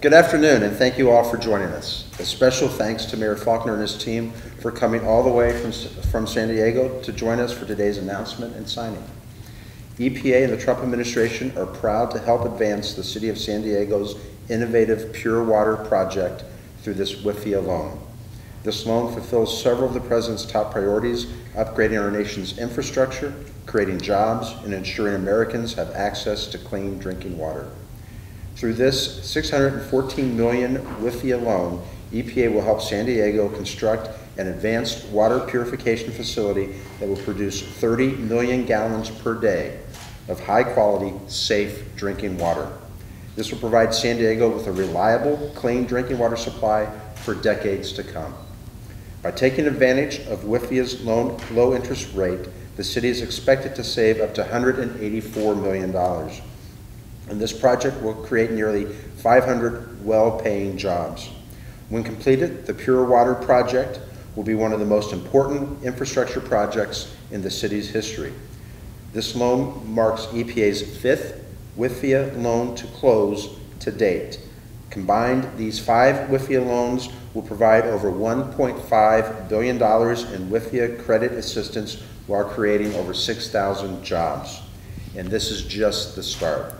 Good afternoon, and thank you all for joining us. A special thanks to Mayor Faulconer and his team for coming all the way from, from San Diego to join us for today's announcement and signing. EPA and the Trump administration are proud to help advance the City of San Diego's innovative Pure Water project through this WIFIA loan. This loan fulfills several of the President's top priorities, upgrading our nation's infrastructure, creating jobs, and ensuring Americans have access to clean drinking water. Through this $614 million WIFIA loan, EPA will help San Diego construct an advanced water purification facility that will produce 30 million gallons per day of high-quality, safe drinking water. This will provide San Diego with a reliable, clean drinking water supply for decades to come. By taking advantage of WIFIA's loan, low interest rate, the city is expected to save up to $184 million. And this project will create nearly 500 well-paying jobs. When completed, the Pure Water Project will be one of the most important infrastructure projects in the city's history. This loan marks EPA's fifth WIFIA loan to close to date. Combined, these five WIFIA loans will provide over $1.5 billion in WIFIA credit assistance while creating over 6,000 jobs. And this is just the start.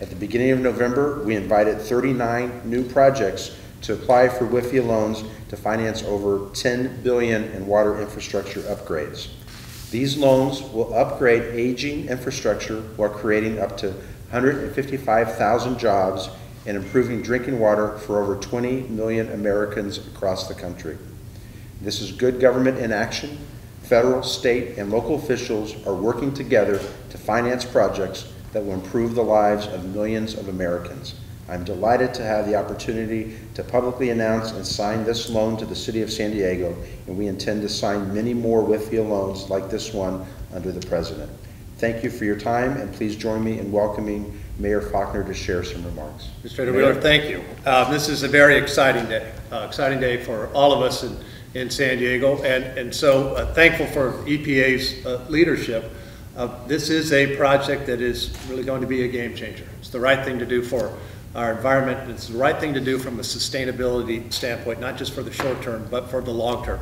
At the beginning of November, we invited 39 new projects to apply for WIFIA loans to finance over 10 billion in water infrastructure upgrades. These loans will upgrade aging infrastructure while creating up to 155,000 jobs and improving drinking water for over 20 million Americans across the country. This is good government in action. Federal, state, and local officials are working together to finance projects that will improve the lives of millions of Americans. I'm delighted to have the opportunity to publicly announce and sign this loan to the City of San Diego, and we intend to sign many more WIFIA loans like this one under the President. Thank you for your time, and please join me in welcoming Mayor Faulconer to share some remarks. Mr. Wheeler, thank you. Uh, this is a very exciting day, uh, exciting day for all of us in, in San Diego, and, and so uh, thankful for EPA's uh, leadership. Uh, this is a project that is really going to be a game changer. It's the right thing to do for our environment. It's the right thing to do from a sustainability standpoint, not just for the short term, but for the long term.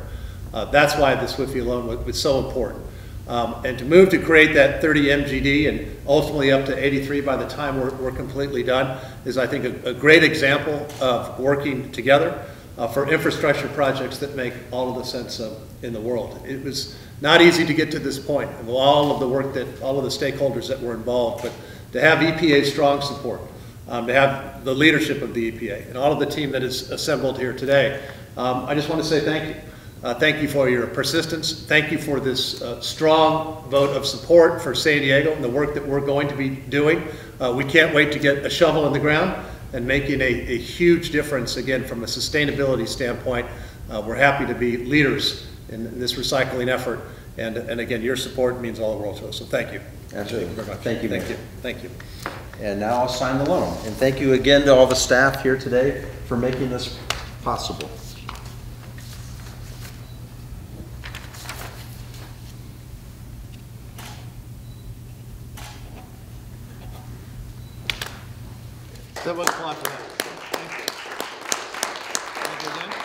Uh, that's why the WIFIA loan was, was so important. Um, and to move to create that 30 MGD and ultimately up to 83 by the time we're, we're completely done is, I think, a, a great example of working together uh, for infrastructure projects that make all of the sense of, in the world. It was not easy to get to this point of all of the work that, all of the stakeholders that were involved, but to have EPA's strong support, um, to have the leadership of the EPA and all of the team that is assembled here today, um, I just want to say thank you. Uh, thank you for your persistence. Thank you for this uh, strong vote of support for San Diego and the work that we're going to be doing. Uh, we can't wait to get a shovel in the ground and making a, a huge difference, again, from a sustainability standpoint. Uh, we're happy to be leaders in, this recycling effort. And, and again, your support means all the world to us. So thank you. Absolutely. Thank you very much. Thank you. Thank you. Thank you. And now I'll sign the loan. And thank you again to all the staff here today for making this possible. Thank you. Thank you again.